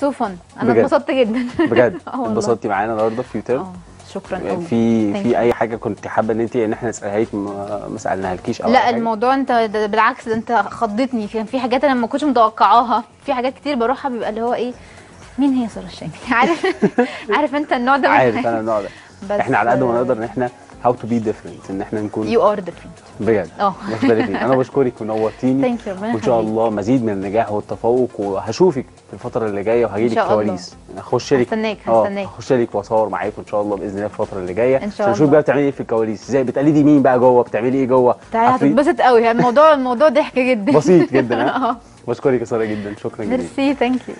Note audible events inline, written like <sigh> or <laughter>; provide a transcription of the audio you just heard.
so fun أنا. اتبسطت جدا بجد <laughs> آه. اتبسطتي معانا النهارده في U-Turn آه شكرا قوي في Thank you. أي حاجة كنت حابة إن انت إن إحنا نسالها لك ما ما سألناهالكيش أو لا حاجة؟ الموضوع أنت ده بالعكس ده أنت خضتني كان في حاجات أنا ما كنتش متوقعاها في حاجات كتير بروحها بيبقى اللي هو إيه مين هي ساره الشامي <laughs> عارف عارف أنت النوع ده عارف. أنا النوع ده <laughs> إحنا على قد ما نقدر إن إحنا how to be different إن إحنا نكون you are different بجد. آه. مختلفين أنا بشكرك ونورتيني. thank you وإن شاء. الله مزيد من النجاح والتفوق وهشوفك في الفترة اللي جاية وهجي لك الله. كواليس. هخش لك. هستناك، آه، هستناك. هخش لك وأصور معاكم إن شاء الله بإذن الله في الفترة اللي جاية. إن شاء عشان نشوف الله. بقى بتعملي إيه في الكواليس. إزاي؟ بتقلدي مين بقى جوه؟ بتعملي إيه جوه؟ تعالى عفريت؟ هتتبسط قوي. الموضوع الموضوع ضحك جدا. بسيط جدا <laughs> آه. بشكرك يا سارة جدا. شكرا جدا merci thank you